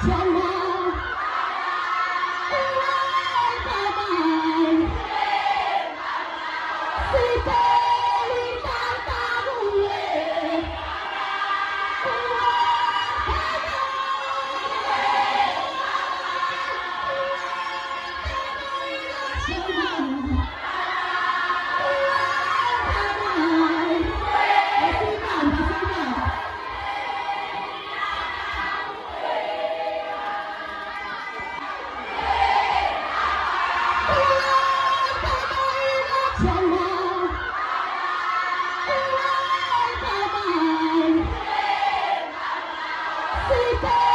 Sleep Happy!